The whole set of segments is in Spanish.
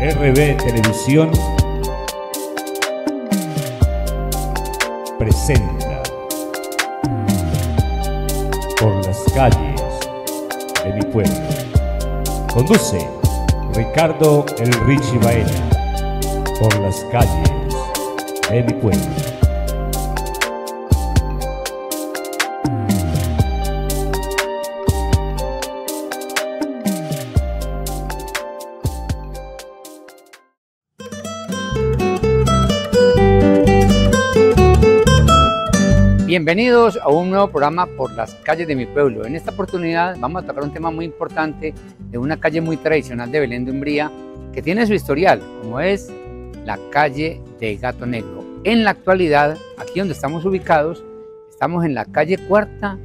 RB Televisión presenta Por las calles de mi pueblo. Conduce Ricardo El Richie Baena. Por las calles de mi pueblo. Bienvenidos a un nuevo programa por las calles de mi pueblo. En esta oportunidad vamos a tocar un tema muy importante de una calle muy tradicional de Belén de Umbría que tiene su historial, como es la calle de Gato Negro. En la actualidad, aquí donde estamos ubicados, estamos en la calle cuarta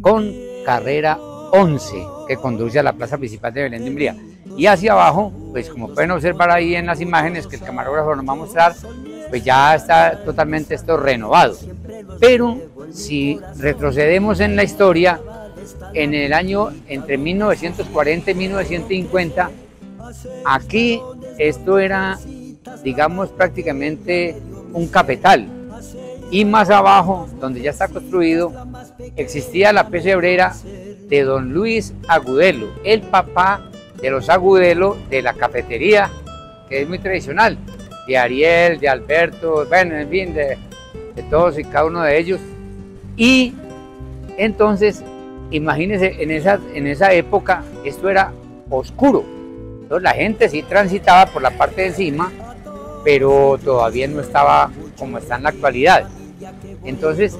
con carrera 11 que conduce a la plaza principal de Belén de Umbría. Y hacia abajo, pues como pueden observar ahí en las imágenes que el camarógrafo nos va a mostrar, pues ya está totalmente esto renovado. Pero si retrocedemos en la historia, en el año entre 1940 y 1950, aquí esto era, digamos, prácticamente un capital. Y más abajo, donde ya está construido, existía la pesebrera de don Luis Agudelo, el papá de los Agudelo de la cafetería, que es muy tradicional de Ariel, de Alberto, bueno, en fin, de, todos y cada uno de ellos. Y entonces, imagínense, en esa, en esa época esto era oscuro. Entonces la gente sí transitaba por la parte de encima, pero todavía no estaba como está en la actualidad. Entonces,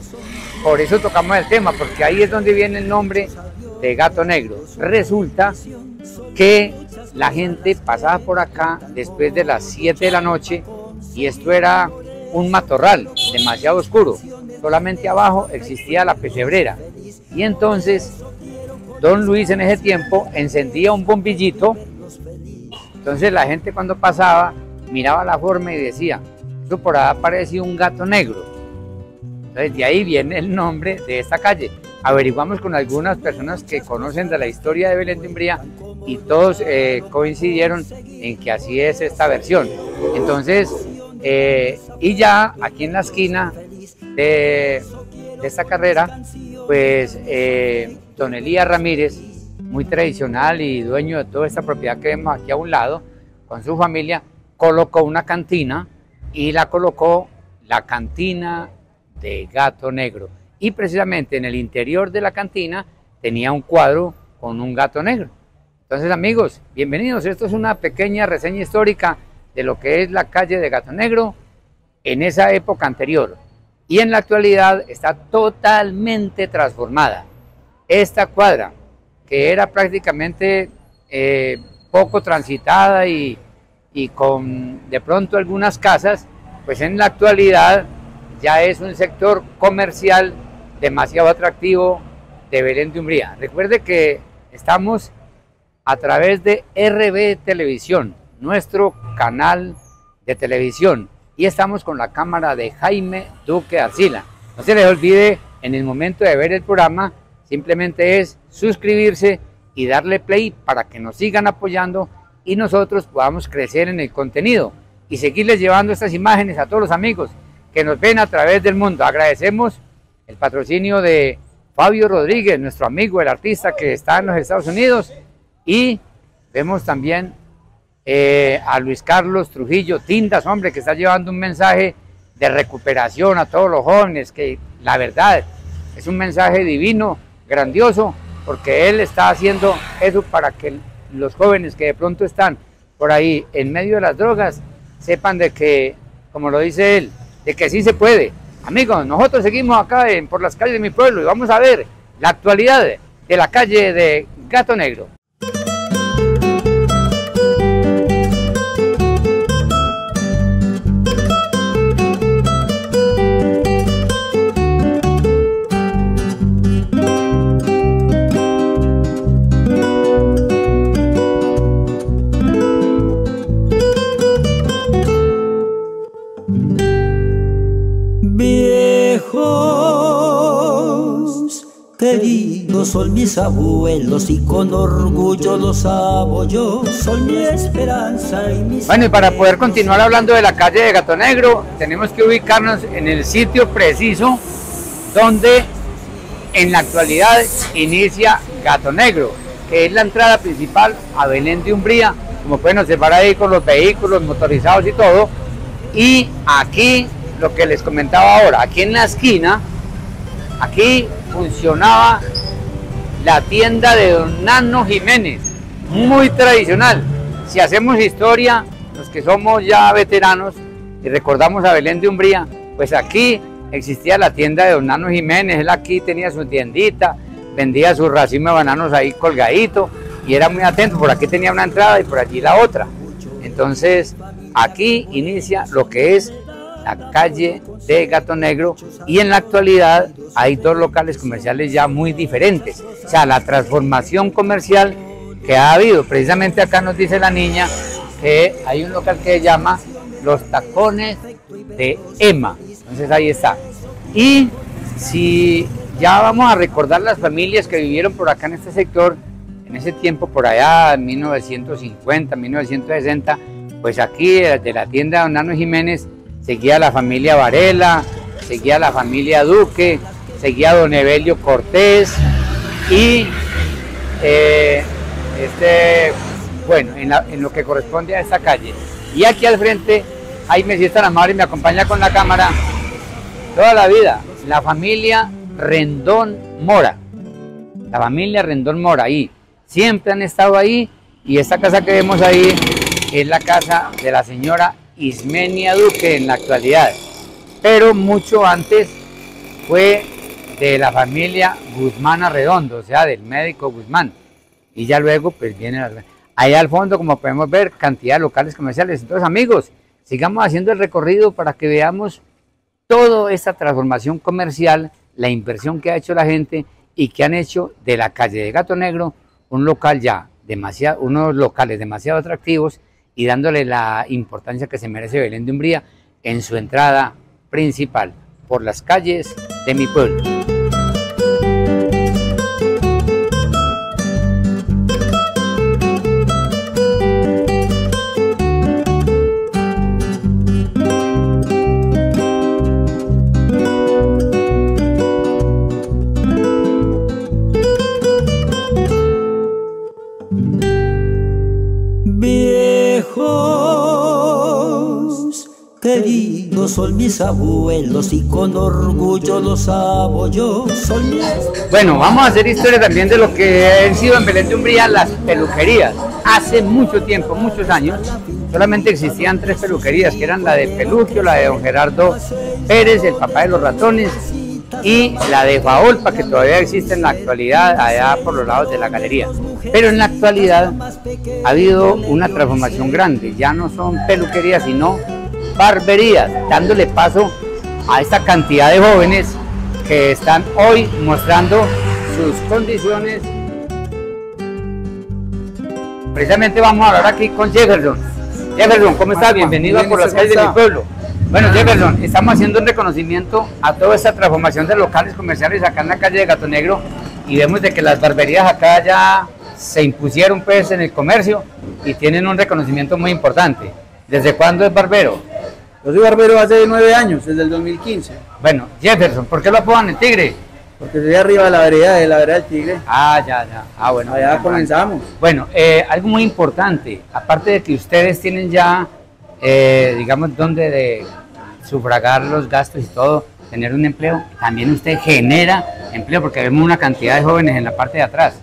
por eso tocamos el tema, porque ahí es donde viene el nombre de gato negro. Resulta que la gente pasaba por acá después de las 7 de la noche y esto era un matorral demasiado oscuro. Solamente abajo existía la pesebrera. Y entonces don Luis en ese tiempo encendía un bombillito. Entonces la gente cuando pasaba miraba la forma y decía, esto por ahí parecía un gato negro. Entonces de ahí viene el nombre de esta calle averiguamos con algunas personas que conocen de la historia de Belén de Umbría y todos eh, coincidieron en que así es esta versión. Entonces, eh, y ya aquí en la esquina de, esta carrera, pues eh, don Elías Ramírez, muy tradicional y dueño de toda esta propiedad que vemos aquí a un lado, con su familia, colocó una cantina y la colocó la cantina de Gato Negro y precisamente en el interior de la cantina tenía un cuadro con un gato negro. Entonces amigos, bienvenidos. Esto es una pequeña reseña histórica de lo que es la calle de Gato Negro en esa época anterior. Y en la actualidad está totalmente transformada. Esta cuadra, que era prácticamente eh, poco transitada y, y con de pronto algunas casas, pues en la actualidad ya es un sector comercial demasiado atractivo de Belén de Umbría. Recuerde que estamos a través de RB Televisión, nuestro canal de televisión, y estamos con la cámara de Jaime Duque Arcila. No se les olvide en el momento de ver el programa, simplemente es suscribirse y darle play para que nos sigan apoyando y nosotros podamos crecer en el contenido y seguirles llevando estas imágenes a todos los amigos que nos ven a través del mundo. Agradecemos el patrocinio de Fabio Rodríguez, nuestro amigo, el artista que está en los Estados Unidos. Y vemos también eh, a Luis Carlos Trujillo Tindas, hombre, que está llevando un mensaje de recuperación a todos los jóvenes, que la verdad es un mensaje divino, grandioso, porque él está haciendo eso para que los jóvenes que de pronto están por ahí en medio de las drogas sepan de que, como lo dice él, de que sí se puede, Amigos, nosotros seguimos acá en, por las calles de mi pueblo y vamos a ver la actualidad de la calle de Gato Negro. Mis abuelos y con orgullo los amo. Yo, son mi esperanza y mi Bueno, y para poder continuar hablando de la calle de Gato Negro, tenemos que ubicarnos en el sitio preciso donde en la actualidad inicia Gato Negro, que es la entrada principal a Belén de Umbría, como pueden observar ahí con los vehículos motorizados y todo. Y aquí, lo que les comentaba ahora, aquí en la esquina, aquí funcionaba la tienda de Don Nano Jiménez, muy tradicional. Si hacemos historia, los que somos ya veteranos y recordamos a Belén de Umbría, pues aquí existía la tienda de Don Nano Jiménez, él aquí tenía su tiendita, vendía su racimo de bananos ahí colgadito y era muy atento, por aquí tenía una entrada y por allí la otra. Entonces, aquí inicia lo que es la calle de Gato Negro y en la actualidad hay dos locales comerciales ya muy diferentes. O sea, la transformación comercial que ha habido, precisamente acá nos dice la niña que hay un local que se llama Los Tacones de Emma. Entonces ahí está. Y si ya vamos a recordar las familias que vivieron por acá en este sector, en ese tiempo por allá, en 1950, 1960, pues aquí de la tienda de Don Nano Jiménez seguía la familia Varela, seguía la familia Duque, seguía Don Evelio Cortés y eh, este, bueno, en, lo que corresponde a esta calle. Y aquí al frente, ahí me sienta la madre y me acompaña con la cámara toda la vida, la familia Rendón Mora. La familia Rendón Mora, ahí. Siempre han estado ahí y esta casa que vemos ahí es la casa de la señora Ismenia Duque en la actualidad. Pero mucho antes fue de la familia Guzmán Arredondo, o sea, del médico Guzmán. Y ya luego, pues viene la... Allá al fondo, como podemos ver, cantidad de locales comerciales. Entonces, amigos, sigamos haciendo el recorrido para que veamos toda esta transformación comercial, la inversión que ha hecho la gente y que han hecho de la calle de Gato Negro un local ya demasiado, unos locales demasiado atractivos y dándole la importancia que se merece Belén de Umbría en su entrada principal por las calles de mi pueblo. Son mis abuelos y con orgullo los amo yo. Son. Bueno, vamos a hacer historia también de lo que han sido en Belén de Umbría las peluquerías. Hace mucho tiempo, muchos años, solamente existían tres peluquerías, que eran la de Pelugio, la de don Gerardo Pérez, el papá de los ratones, y la de Faolpa, que todavía existe en la actualidad allá por los lados de la galería. Pero en la actualidad ha habido una transformación grande, ya no son peluquerías, sino barberías, dándole paso a esta cantidad de jóvenes que están hoy mostrando sus condiciones. Precisamente vamos a hablar aquí con Jefferson. Jefferson, ¿cómo estás? Bienvenido a Por las calles de mi pueblo. Bueno, Jefferson, estamos haciendo un reconocimiento a toda esta transformación de locales comerciales acá en la calle de Gato Negro y vemos de que las barberías acá ya se impusieron pues en el comercio y tienen un reconocimiento muy importante. ¿Desde cuándo es barbero? Yo soy barbero hace nueve años, desde el 2015. Bueno, Jefferson, ¿por qué lo apodan el tigre? Porque soy arriba de la vereda, de la vereda del tigre. Ah, ya, ya. Ah, bueno. Allá comenzamos. Bueno, eh, algo muy importante, aparte de que ustedes tienen ya, eh, digamos, donde de sufragar los gastos y todo, tener un empleo, también usted genera empleo, porque vemos una cantidad de jóvenes en la parte de atrás.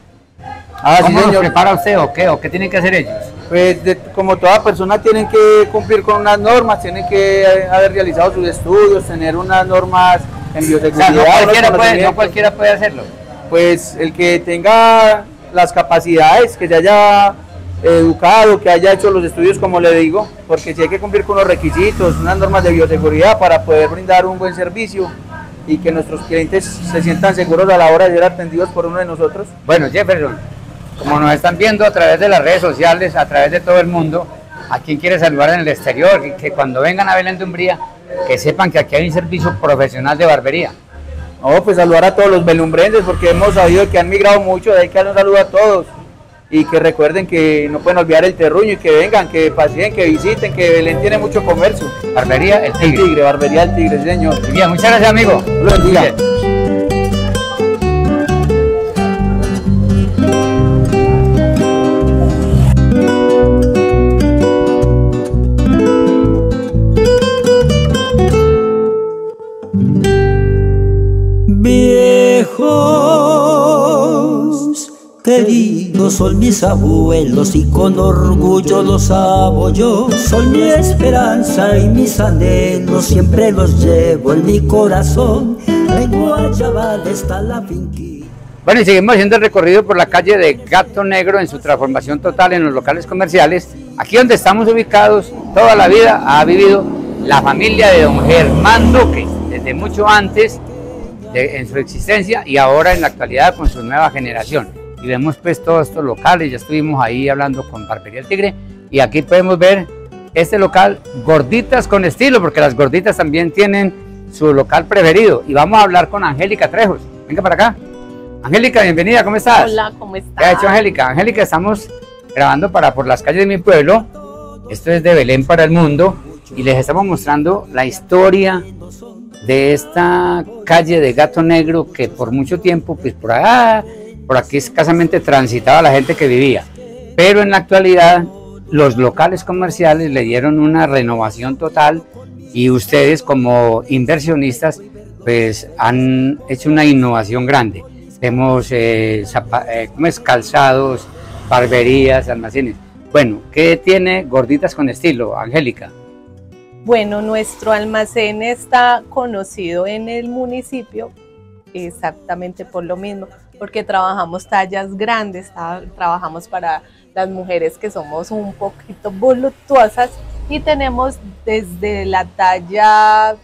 Ah, sí, ¿Cómo los señor. prepara usted o qué? ¿O qué tienen que hacer ellos? Pues de- como toda persona tienen que cumplir con unas normas, tienen que eh, haber realizado sus estudios, tener unas normas en O bioseguridad. sea, no cualquiera, puede, no cualquiera puede hacerlo. Pues el que tenga las capacidades, que se haya educado, que haya hecho los estudios como le digo, porque si hay que cumplir con los requisitos, unas normas de bioseguridad para poder brindar un buen servicio y que nuestros clientes se sientan seguros a la hora de ser atendidos por uno de nosotros. Bueno, Jefferson, como nos están viendo a través de las redes sociales, a través de todo el mundo, a quien quiere saludar en el exterior, que, que cuando vengan a Belén de Umbría, que sepan que aquí hay un servicio profesional de barbería. No, pues saludar a todos los belumbrenses porque hemos sabido que han migrado mucho, de ahí que dar un saludo a todos y que recuerden que no pueden olvidar el terruño y que vengan, que pasen, que visiten, que Belén tiene mucho comercio. Barbería El El Tigre. tigre, barbería el tigre, señor. Bien, muchas gracias, amigo. Dios lo bendiga. Son mis abuelos y con orgullo los amo yo. Son mi esperanza y mis anhelos, siempre los llevo en mi corazón. En Guayabal está la. Bueno, y seguimos haciendo el recorrido por la calle de Gato Negro en su transformación total en los locales comerciales. Aquí donde estamos ubicados, toda la vida ha vivido la familia de don Germán Duque, desde mucho antes de- en su existencia y ahora en la actualidad con su nueva generación. Y vemos pues todos estos locales, ya estuvimos ahí hablando con Barbería El Tigre y aquí podemos ver este local Gorditas con estilo, porque las gorditas también tienen su local preferido. Y vamos a hablar con Angélica Trejos. Venga para acá. Angélica, bienvenida, ¿cómo estás? Hola, ¿cómo estás? ¿Qué ha hecho Angélica? Angélica, estamos grabando para Por las calles de mi pueblo. Esto es de Belén para el mundo y les estamos mostrando la historia de esta calle de Gato Negro que por mucho tiempo, pues por allá, por aquí escasamente transitaba la gente que vivía. Pero en la actualidad los locales comerciales le dieron una renovación total y ustedes como inversionistas pues han hecho una innovación grande. Vemos eh, eh, ¿cómo es? calzados, barberías, almacenes. Bueno, ¿qué tiene Gorditas con Estilo, Angélica? Bueno, nuestro almacén está conocido en el municipio exactamente por lo mismo, porque trabajamos tallas grandes, tra- trabajamos para las mujeres que somos un poquito voluptuosas y tenemos desde la talla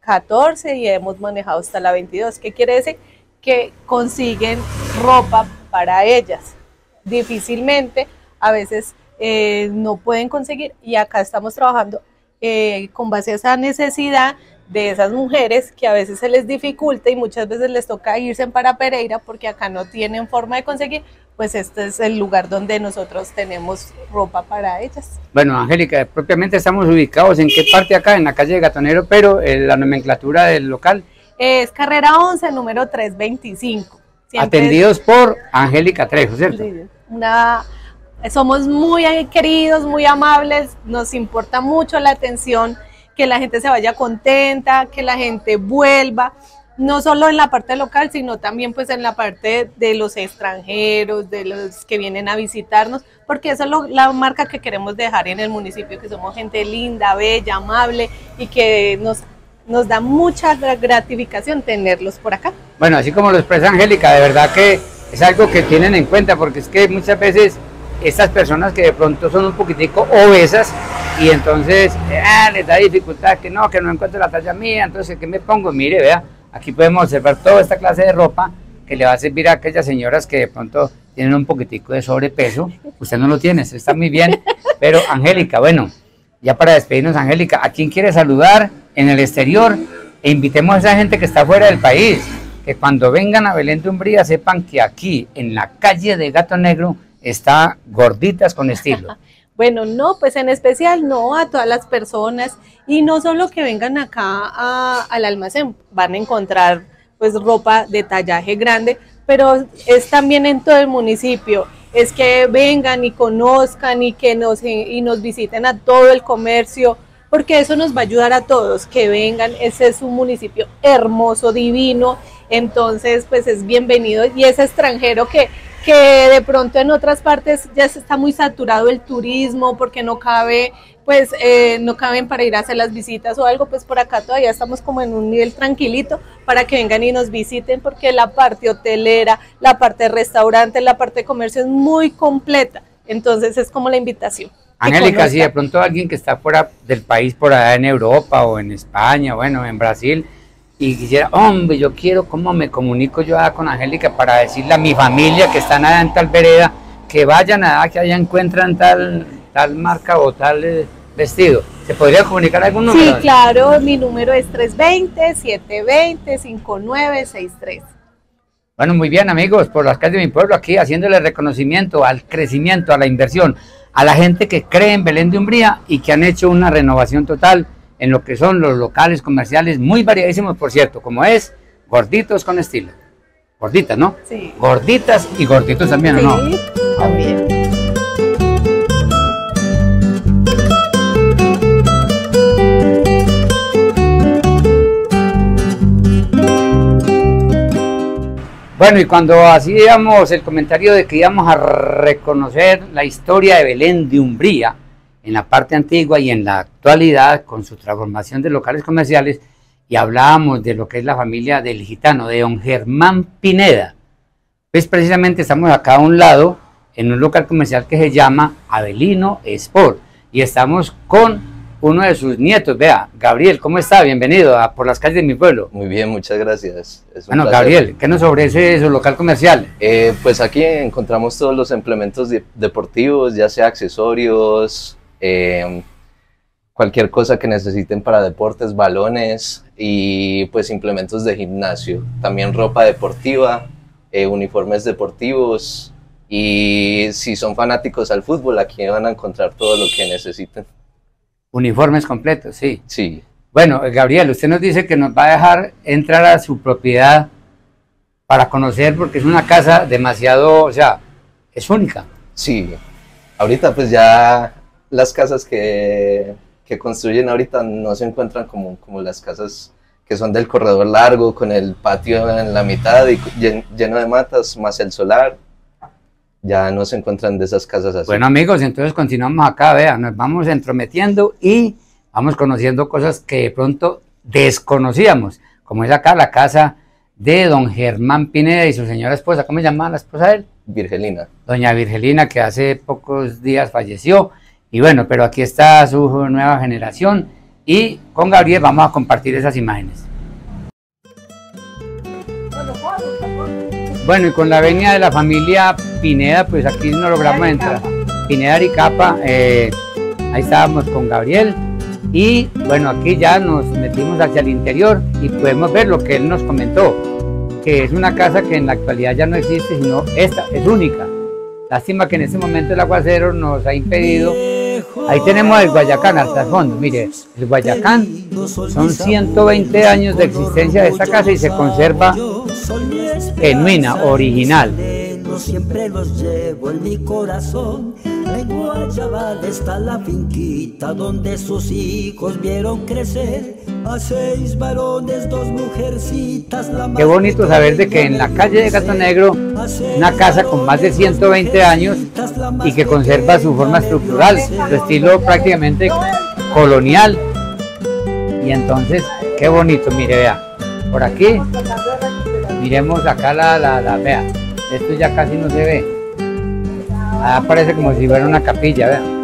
14 y hemos manejado hasta la 22, que quiere decir que consiguen ropa para ellas. Difícilmente, a veces eh, no pueden conseguir y acá estamos trabajando eh, con base a esa necesidad de esas mujeres que a veces se les dificulta y muchas veces les toca irse para Pereira porque acá no tienen forma de conseguir, pues este es el lugar donde nosotros tenemos ropa para ellas. Bueno, Angélica, propiamente estamos ubicados en qué parte acá, en la calle de Gatonero, pero eh, la nomenclatura del local, Es carrera 11, número 325. Siempre es- atendidos por Angélica Trejo, ¿cierto? Una, somos muy queridos, muy amables, nos importa mucho la atención, que la gente se vaya contenta, que la gente vuelva, no solo en la parte local, sino también pues en la parte de los extranjeros, de los que vienen a visitarnos, porque esa es lo- la marca que queremos dejar en el municipio, que somos gente linda, bella, amable y que nos, nos da mucha gra- gratificación tenerlos por acá. Bueno, así como lo expresa Angélica, de verdad que es algo que tienen en cuenta, porque es que muchas veces estas personas que de pronto son un poquitico obesas y entonces ah, les da dificultad que no, que no encuentro la talla mía, entonces ¿qué me pongo? Mire, vea, aquí podemos observar toda esta clase de ropa que le va a servir a aquellas señoras que de pronto tienen un poquitico de sobrepeso. Usted no lo tiene, eso está muy bien, pero Angélica, bueno, ya para despedirnos, Angélica, ¿a quién quiere saludar en el exterior? E invitemos a esa gente que está fuera del país, que cuando vengan a Belén de Umbría sepan que aquí, en la calle de Gato Negro, está Gorditas con Estilo. Bueno, no, pues en especial no a todas las personas y no solo que vengan acá a- al almacén, van a encontrar pues ropa de tallaje grande, pero es también en todo el municipio, es que vengan y conozcan y que nos, y nos visiten a todo el comercio, porque eso nos va a ayudar a todos, que vengan, ese es un municipio hermoso, divino, entonces pues es bienvenido y ese extranjero que, que de pronto en otras partes ya se está muy saturado el turismo porque no cabe pues eh, no caben para ir a hacer las visitas o algo, pues por acá todavía estamos como en un nivel tranquilito para que vengan y nos visiten porque la parte hotelera, la parte de restaurante, la parte de comercio es muy completa, entonces es como la invitación. Angélica, si de pronto alguien que está fuera del país, por allá en Europa o en España, bueno, en Brasil, y quisiera, hombre, yo quiero, ¿cómo me comunico yo con Angélica para decirle a mi familia que están allá en tal vereda, que vayan allá, que allá encuentran tal, tal marca o tal eh, vestido? ¿Se podría comunicar algún Sí, número? claro, mi número es 320-720-5963. Bueno, muy bien amigos, por las calles de mi pueblo aquí haciéndole reconocimiento al crecimiento, a la inversión, a la gente que cree en Belén de Umbría y que han hecho una renovación total en lo que son los locales comerciales, muy variadísimos por cierto, como es gorditos con estilo. Gorditas, ¿no? Sí. Gorditas y gorditos también, ¿o Sí, no? también. Bueno, y cuando hacíamos el comentario de que íbamos a reconocer la historia de Belén de Umbría, en la parte antigua y en la actualidad, con su transformación de locales comerciales, y hablábamos de lo que es la familia del gitano, de don Germán Pineda, pues precisamente estamos acá a un lado, en un local comercial que se llama Avelino Sport, y estamos con uno de sus nietos, vea, Gabriel, ¿cómo está? Bienvenido a Por las calles de mi pueblo. Muy bien, muchas gracias. Es un Bueno, placer. Gabriel, ¿qué nos ofrece su local comercial? Eh, pues aquí encontramos todos los implementos de- deportivos, ya sea accesorios, eh, cualquier cosa que necesiten para deportes, balones y pues implementos de gimnasio. También ropa deportiva, eh, uniformes deportivos y si son fanáticos al fútbol, aquí van a encontrar todo lo que necesiten. Uniformes completos, sí. Sí, Bueno, Gabriel, usted nos dice que nos va a dejar entrar a su propiedad para conocer, porque es una casa demasiado, o sea, es única. Sí, ahorita pues ya las casas que, que construyen ahorita no se encuentran como, como las casas que son del corredor largo, con el patio en la mitad y llen- lleno de matas, más el solar. Ya no se encuentran de esas casas así. Bueno, amigos, entonces continuamos acá, vean, nos vamos entrometiendo y vamos conociendo cosas que de pronto desconocíamos, como es acá la casa de don Germán Pineda y su señora esposa, ¿cómo se llama la esposa de él? Virgelina. doña Virgelina, que hace pocos días falleció. Y bueno, pero aquí está su nueva generación y con Gabriel vamos a compartir esas imágenes. Bueno, y con la venia de la familia Pineda, pues aquí no logramos entrar. Pineda Aricapa, eh, ahí estábamos con Gabriel. Y bueno, aquí ya nos metimos hacia el interior y podemos ver lo que él nos comentó, que es una casa que en la actualidad ya no existe, sino esta, es única. Lástima que en este momento el aguacero nos ha impedido. Ahí tenemos el Guayacán hasta el fondo, mire, el Guayacán son 120 años de existencia de esta casa y se conserva genuina, original. En mi corazón. En Guayabal está la finquita donde sus hijos vieron crecer a seis varones, dos mujercitas. La Qué bonito saber de que en la calle de Gato Negro, una casa con más de 120 años y que conserva su forma estructural, su estilo prácticamente colonial. Y entonces, qué bonito, mire, vea, por aquí, miremos acá la, la, la, vea, esto ya casi no se ve. Ah, parece como si fuera una capilla, vea.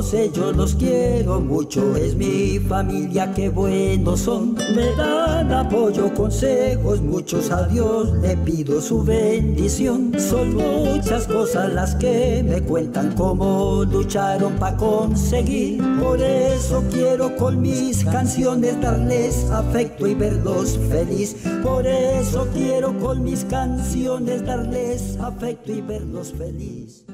Ellos los quiero mucho, es mi familia, qué buenos son. Me dan apoyo, consejos, muchos a Dios le pido su bendición. Son muchas cosas las que me cuentan cómo lucharon para conseguir. Por eso quiero con mis canciones darles afecto y verlos feliz. Por eso quiero con mis canciones darles afecto y verlos feliz.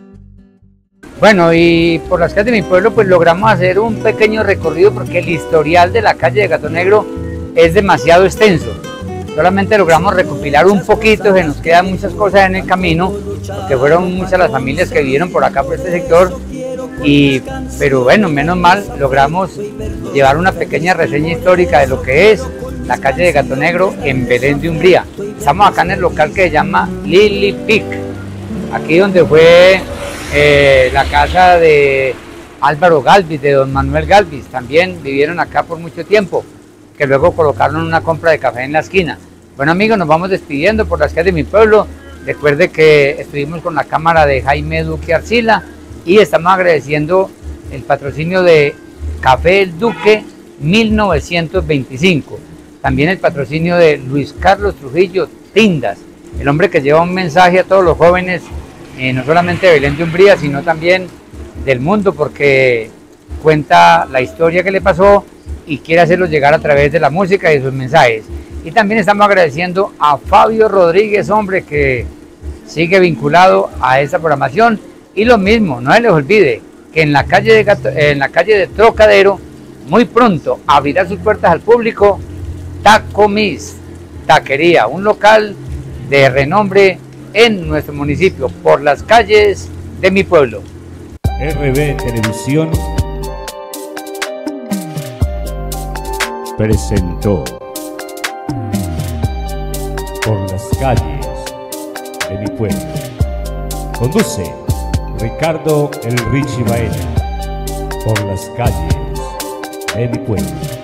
Bueno, y por las calles de mi pueblo, pues logramos hacer un pequeño recorrido porque el historial de la calle de Gato Negro es demasiado extenso. Solamente logramos recopilar un poquito, se nos quedan muchas cosas en el camino, porque fueron muchas las familias que vivieron por acá, por este sector. Y, pero bueno, menos mal, logramos llevar una pequeña reseña histórica de lo que es la calle de Gato Negro en Belén de Umbría. Estamos acá en el local que se llama Lily Peak, aquí donde fue eh, la casa de Álvaro Galvis, de don Manuel Galvis, también vivieron acá por mucho tiempo, que luego colocaron una compra de café en la esquina. Bueno amigos, nos vamos despidiendo por las calles de mi pueblo. Recuerde que estuvimos con la cámara de Jaime Duque Arcila y estamos agradeciendo el patrocinio de Café El Duque 1925. También el patrocinio de Luis Carlos Trujillo Tindas el hombre que lleva un mensaje a todos los jóvenes, eh, no solamente de Belén de Umbría, sino también del mundo, porque cuenta la historia que le pasó y quiere hacerlo llegar a través de la música y de sus mensajes. Y también estamos agradeciendo a Fabio Rodríguez, hombre, que sigue vinculado a esta programación. Y lo mismo, no se les olvide que en la calle de, Gato- en la calle de Trocadero, muy pronto abrirá sus puertas al público Taco Miss, Taquería, un local de renombre en nuestro municipio, por las calles de mi pueblo. RB Televisión presentó Por las calles de mi pueblo. Conduce Ricardo El Richie Baena. Por las calles de mi pueblo.